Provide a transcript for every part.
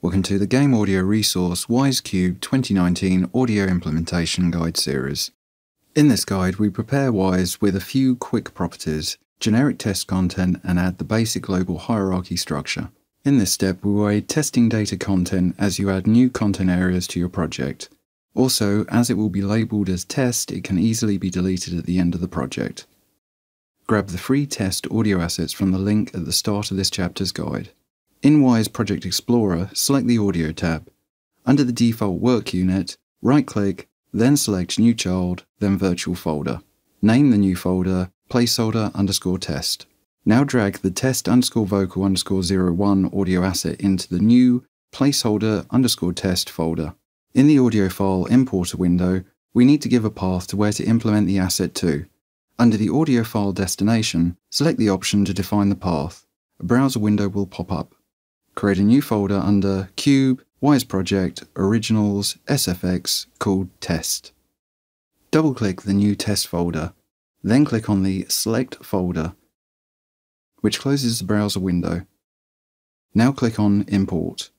Welcome to the Game Audio Resource Wwise Cube 2019 Audio Implementation Guide Series. In this guide, we prepare Wwise with a few quick properties, generic test content, and add the basic global hierarchy structure. In this step, we will aid testing data content as you add new content areas to your project. Also, as it will be labeled as test, it can easily be deleted at the end of the project. Grab the free test audio assets from the link at the start of this chapter's guide. In Wwise Project Explorer, select the Audio tab. Under the default work unit, right-click, then select New Child, then Virtual Folder. Name the new folder placeholder underscore test. Now drag the test underscore vocal underscore 01 audio asset into the new placeholder underscore test folder. In the audio file importer window, we need to give a path to where to implement the asset to. Under the audio file destination, select the option to define the path. A browser window will pop up create a new folder under Cube, Wwise Project, Originals, SFX called Test. Double click the new test folder, then click on the Select folder, which closes the browser window. Now click on Import.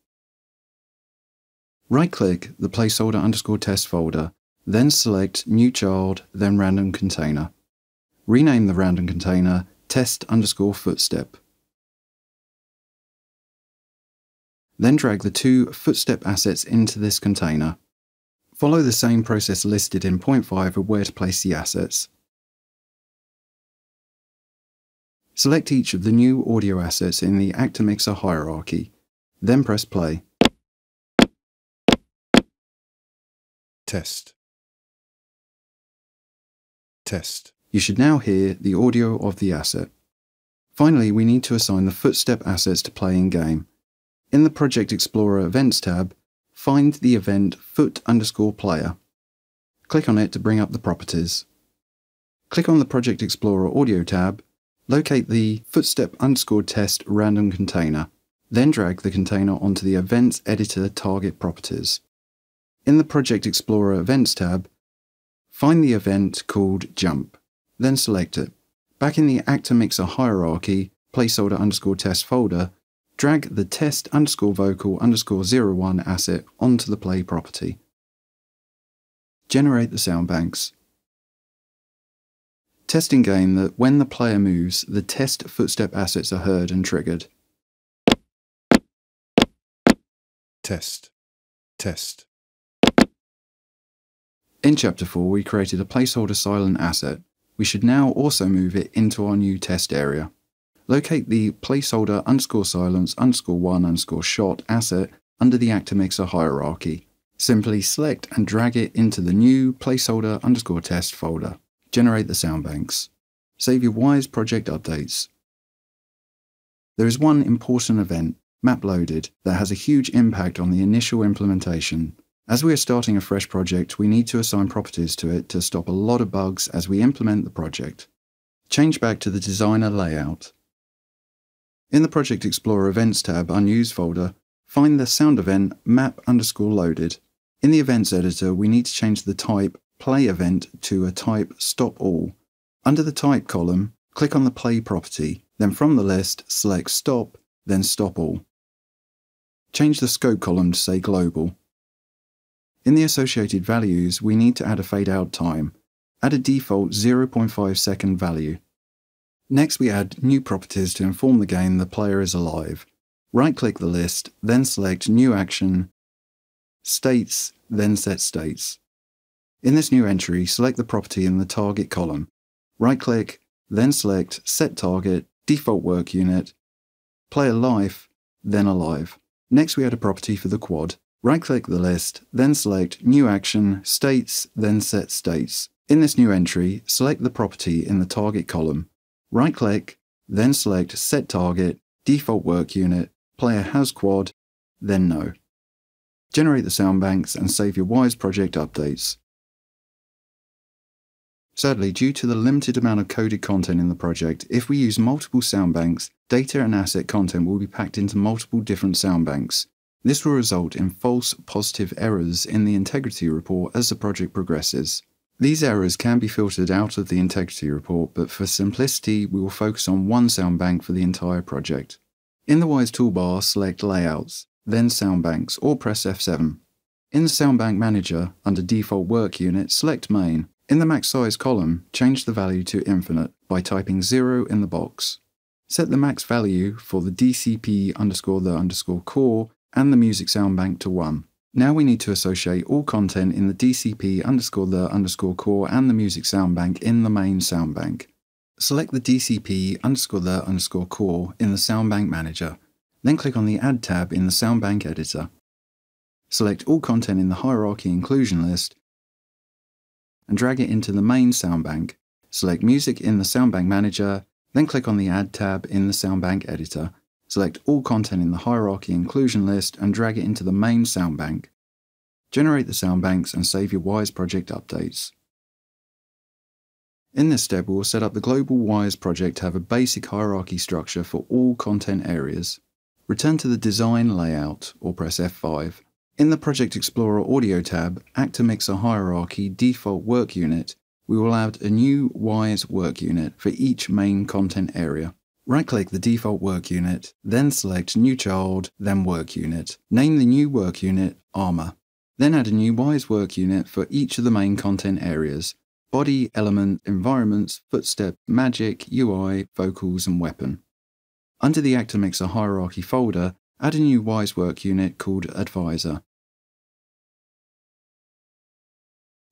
Right click the placeholder underscore test folder, then select New Child, then Random Container. Rename the random container Test underscore Footstep. Then drag the two footstep assets into this container. Follow the same process listed in point 5 of where to place the assets. Select each of the new audio assets in the Actor Mixer hierarchy, then press play. Test. Test. You should now hear the audio of the asset. Finally, we need to assign the footstep assets to play in game. In the Project Explorer Events tab, find the event foot underscore player. Click on it to bring up the properties. Click on the Project Explorer Audio tab, locate the footstep underscore test random container, then drag the container onto the Events Editor target properties. In the Project Explorer Events tab, find the event called Jump, then select it. Back in the Actor Mixer hierarchy, placeholder underscore test folder, drag the test underscore vocal underscore 01 asset onto the play property. Generate the sound banks. Test in game that when the player moves, the test footstep assets are heard and triggered. Test. Test. In Chapter 4, we created a placeholder silent asset. We should now also move it into our new test area. Locate the placeholder underscore silence underscore one underscore shot asset under the actor mixer hierarchy. Simply select and drag it into the new placeholder underscore test folder. Generate the sound banks. Save your Wwise project updates. There is one important event, map loaded, that has a huge impact on the initial implementation. As we are starting a fresh project, we need to assign properties to it to stop a lot of bugs as we implement the project. Change back to the designer layout. In the Project Explorer Events tab, Unused folder, find the sound event map underscore loaded. In the Events editor, we need to change the type play event to a type stop all. Under the type column, click on the play property, then from the list, select stop, then stop all. Change the scope column to say global. In the associated values, we need to add a fade out time. Add a default 0.5 second value. Next, we add new properties to inform the game the player is alive. Right click the list, then select New Action, States, then Set States. In this new entry, select the property in the target column. Right click, then select Set Target, Default Work Unit, Player Life, then Alive. Next, we add a property for the quad. Right click the list, then select New Action, States, then Set States. In this new entry, select the property in the target column. Right click, then select Set Target, Default Work Unit, Player Has Quad, then No. Generate the sound banks and save your Wwise project updates. Sadly, due to the limited amount of coded content in the project, if we use multiple sound banks, data and asset content will be packed into multiple different sound banks. This will result in false positive errors in the integrity report as the project progresses. These errors can be filtered out of the integrity report, but for simplicity, we will focus on one sound bank for the entire project. In the Wwise toolbar, select Layouts. then Sound Banks, or press F7. In the Sound Bank Manager, under Default Work Unit, select Main. In the max size column, change the value to infinite by typing 0 in the box. Set the max value for the DCP underscore the underscore core and the music sound bank to 1. Now we need to associate all content in the DCP underscore the underscore core and the music soundbank in the main soundbank. Select the DCP underscore the underscore core in the soundbank manager, then click on the Add tab in the soundbank editor. Select all content in the hierarchy inclusion list and drag it into the main soundbank. Select Music in the Soundbank Manager, then click on the Add tab in the Soundbank Editor. Select all content in the hierarchy inclusion list and drag it into the main soundbank. Generate the soundbanks and save your Wwise project updates. In this step, we will set up the global Wwise project to have a basic hierarchy structure for all content areas. Return to the Design Layout or press F5. In the Project Explorer Audio tab, Actor Mixer Hierarchy Default Work Unit, we will add a new Wwise work unit for each main content area. Right-click the default work unit, then select New Child, then Work Unit. Name the new work unit Armor. Then add a new Wwise work unit for each of the main content areas, body, element, environments, footstep, magic, UI, vocals, and weapon. Under the Actor Mixer Hierarchy folder, add a new Wwise work unit called Advisor.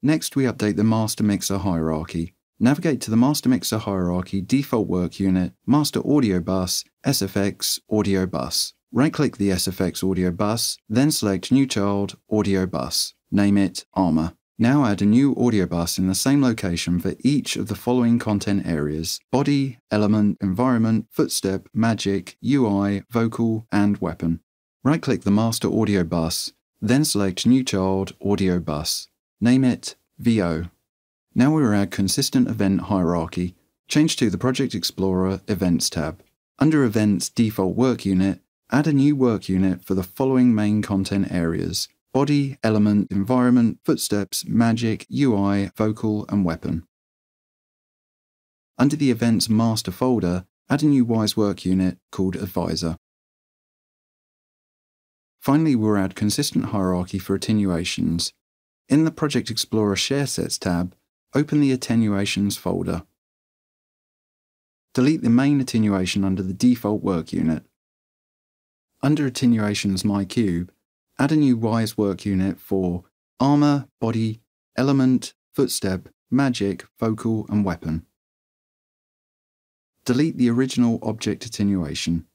Next, we update the Master Mixer hierarchy. Navigate to the Master Mixer hierarchy default work unit, Master Audio Bus, SFX Audio Bus. Right-click the SFX Audio Bus, then select New Child Audio Bus. Name it Armor. Now add a new audio bus in the same location for each of the following content areas body, element, environment, footstep, magic, UI, vocal, and weapon. Right click the master audio bus, then select New Child Audio Bus. Name it VO. Now we will add consistent event hierarchy. Change to the Project Explorer Events tab. Under Events Default Work Unit, add a new work unit for the following main content areas body, element, environment, footsteps, magic, UI, vocal, and weapon. Under the Events Master folder, add a new Wwise work unit called Advisor. Finally, we'll add consistent hierarchy for attenuations. In the Project Explorer Share Sets tab, open the Attenuations folder. Delete the main attenuation under the default work unit. Under Attenuations My Cube, add a new Wwise work unit for Armor, Body, Element, Footstep, Magic, Vocal, and Weapon. Delete the original object attenuation.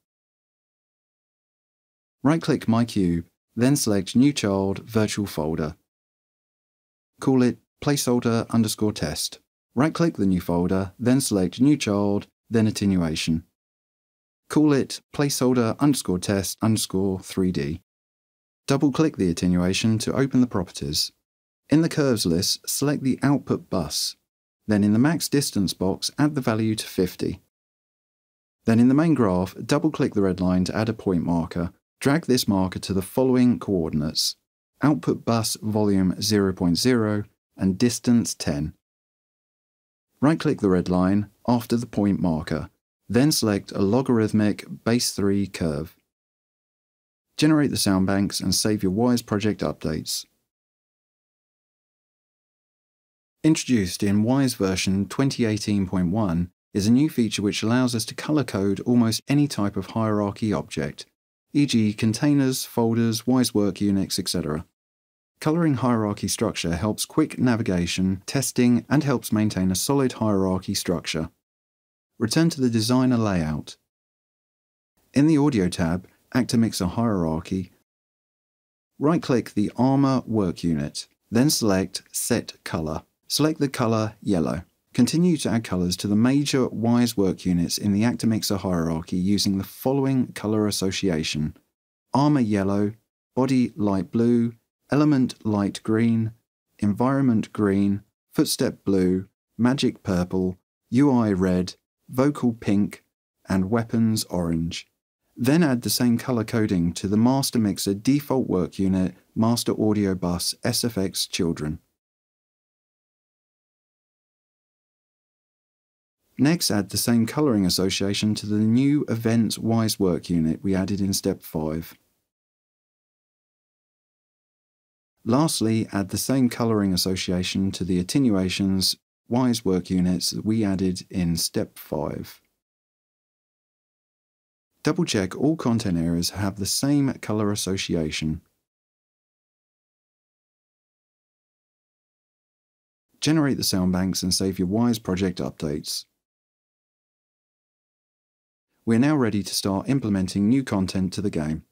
Right-click My Cube, then select New Child Virtual Folder. Call it placeholder underscore test. Right click the new folder, then select new child, then attenuation. Call it placeholder underscore test underscore 3D. Double click the attenuation to open the properties. In the curves list, select the output bus. Then in the max distance box, add the value to 50. Then in the main graph, double click the red line to add a point marker. Drag this marker to the following coordinates output bus volume 0.0 and distance 10. Right-click the red line after the point marker, then select a logarithmic base 3 curve. Generate the sound banks and save your Wwise project updates. Introduced in Wwise version 2018.1 is a new feature which allows us to color code almost any type of hierarchy object, e.g. containers, folders, Wwise work units, etc. Coloring hierarchy structure helps quick navigation, testing, and helps maintain a solid hierarchy structure. Return to the designer layout. In the Audio tab, Actor Mixer Hierarchy, right-click the Armor work unit, then select Set Color. Select the color Yellow. Continue to add colors to the major Wwise work units in the Actor Mixer hierarchy using the following color association. Armor Yellow, Body Light Blue, element light green, environment green, footstep blue, magic purple, UI red, vocal pink, and weapons orange. Then add the same color coding to the Master Mixer default work unit Master Audio Bus SFX Children. Next, add the same coloring association to the new Events Wwise work unit we added in step 5. Lastly, add the same colouring association to the attenuations Wwise work units that we added in step 5. Double check all content areas have the same colour association. Generate the sound banks and save your Wwise project updates. We're now ready to start implementing new content to the game.